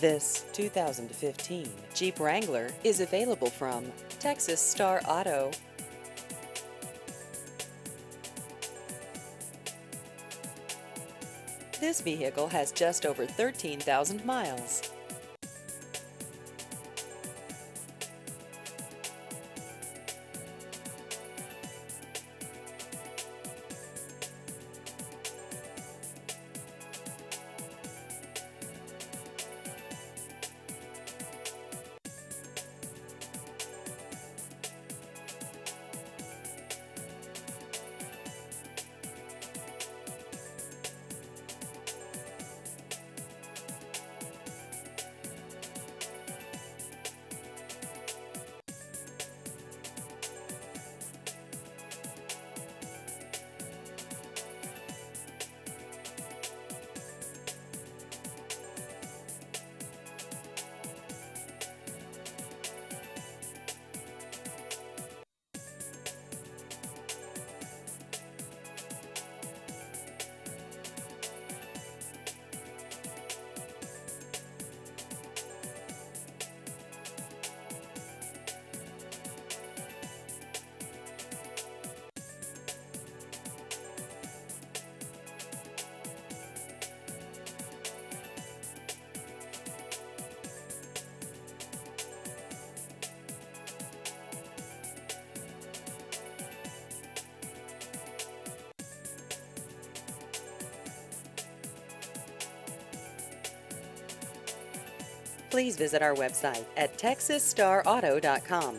This 2015 Jeep Wrangler is available from Texas Star Auto. This vehicle has just over 13,000 miles. Please visit our website at texasstarauto.com.